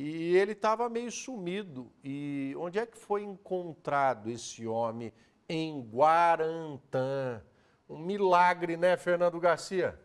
E ele estava meio sumido. E onde é que foi encontrado esse homem? Em Guarantã. Um milagre, né, Fernando Garcia?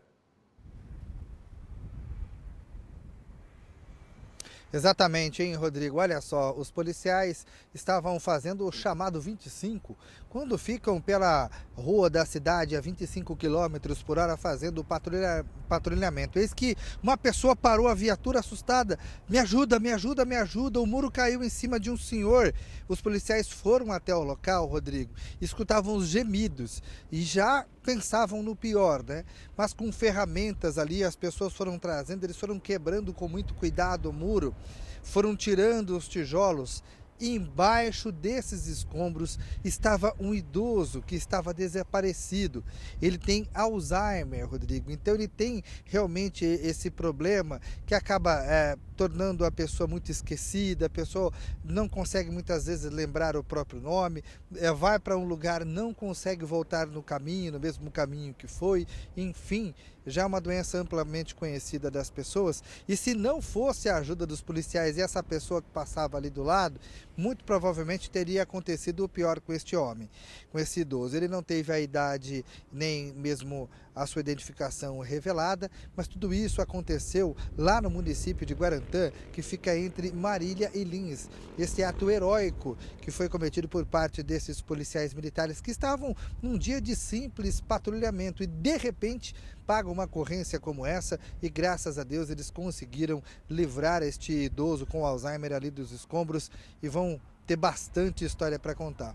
Exatamente, hein, Rodrigo? Olha só, os policiais estavam fazendo o chamado 25, quando ficam pela rua da cidade a 25 km por hora fazendo patrulha, patrulhamento. Eis que uma pessoa parou a viatura assustada. Me ajuda, me ajuda, me ajuda. O muro caiu em cima de um senhor. Os policiais foram até o local, Rodrigo, escutavam os gemidos e já pensavam no pior, né? Mas com ferramentas ali, as pessoas foram trazendo, eles foram quebrando com muito cuidado o muro, foram tirando os tijolos embaixo desses escombros estava um idoso que estava desaparecido. Ele tem Alzheimer, Rodrigo. Então ele tem realmente esse problema que acaba é, tornando a pessoa muito esquecida, a pessoa não consegue muitas vezes lembrar o próprio nome, é, vai para um lugar, não consegue voltar no caminho, no mesmo caminho que foi, enfim, já é uma doença amplamente conhecida das pessoas. E se não fosse a ajuda dos policiais e essa pessoa que passava ali do lado, muito provavelmente teria acontecido o pior com este homem, com esse idoso. Ele não teve a idade nem mesmo a sua identificação revelada, mas tudo isso aconteceu lá no município de Guarantã, que fica entre Marília e Lins. Esse ato heróico que foi cometido por parte desses policiais militares que estavam num dia de simples patrulhamento e de repente pagam uma ocorrência como essa e graças a Deus eles conseguiram livrar este idoso com Alzheimer ali dos escombros e vão ter bastante história para contar.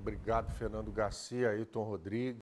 Obrigado, Fernando Garcia, Ailton Rodrigues.